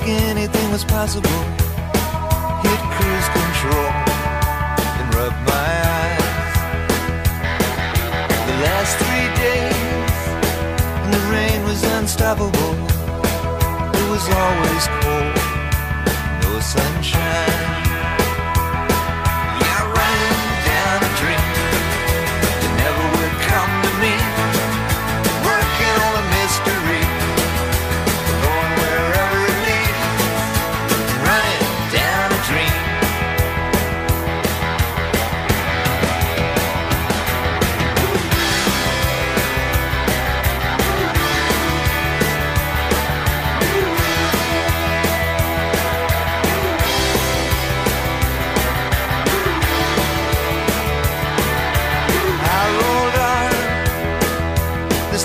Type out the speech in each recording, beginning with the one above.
like anything was possible. Hit cruise control and rub my eyes. The last three days, and the rain was unstoppable. It was always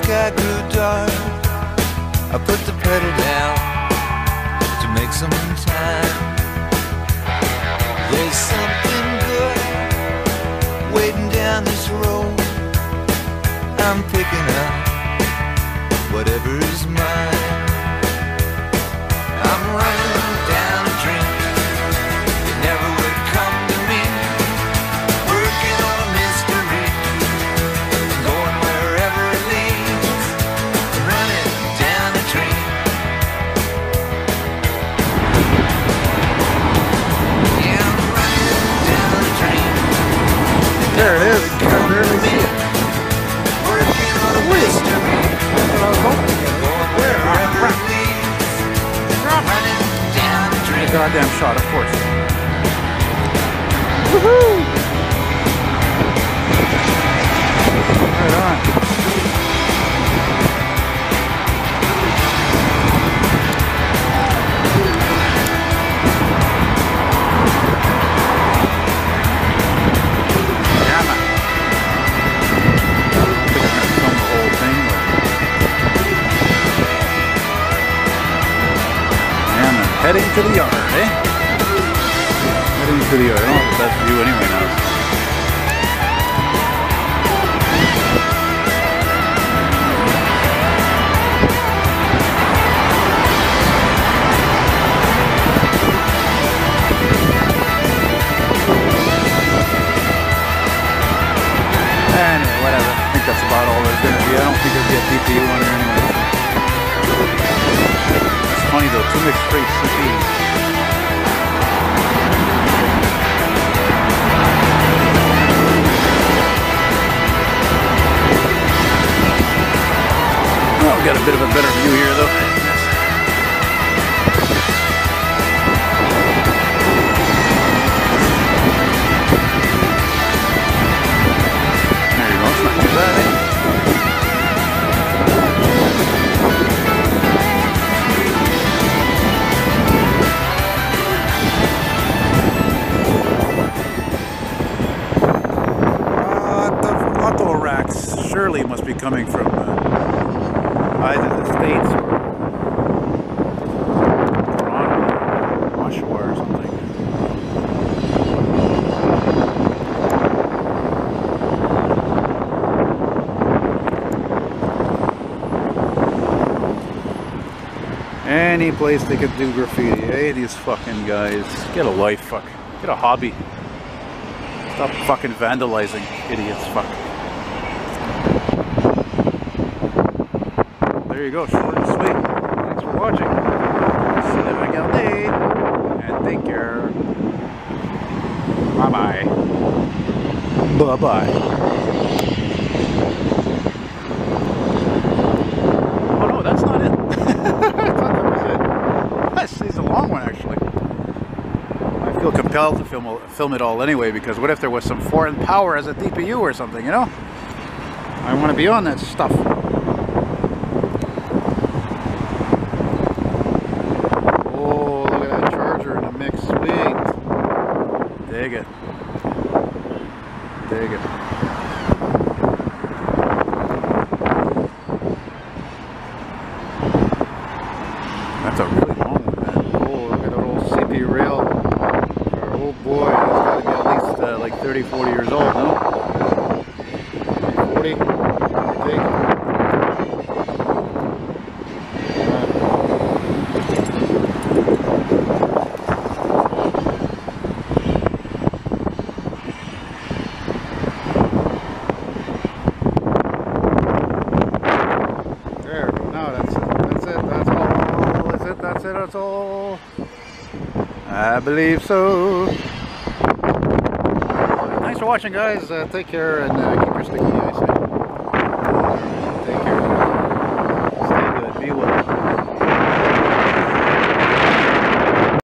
sky grew dark. I put the pedal down to make some time. There's something good waiting down this road. I'm picking up Goddamn shot, of course. Woohoo! To the yard, eh? Heading to the yard. I don't have the best view anyway now. Anyway, whatever. I think that's about all there's gonna be. I don't think there'll be a DPU on here anyway. It's funny though, two mixed straight CPs. Well, we got a bit of a better view here though. Eh? Uh, the auto racks surely must be coming from uh, States or Toronto, Oshawa or something. Any place they could do graffiti, Hey, These fucking guys. Get a life, fuck. Get a hobby. Stop fucking vandalizing, idiots, fuck. There you go, short and sweet. Thanks for watching. See you again and take care. Bye bye. Bye bye. Oh no, that's not it. I thought that was it. This is a long one actually. I feel compelled to film film it all anyway because what if there was some foreign power as a DPU or something, you know? I want to be on that stuff. Oh, look at that charger in the mix. Sweet. Dig it. Dig it. That's a really long one. Oh, look at that old CP rail. Oh boy, that's got to be at least uh, like 30, 40 years old, no? 40, I think. There, no, that's it. That's it. That's all. Is That's all. I believe so. Thanks for watching, guys. Uh, take care and uh, keep your sticky.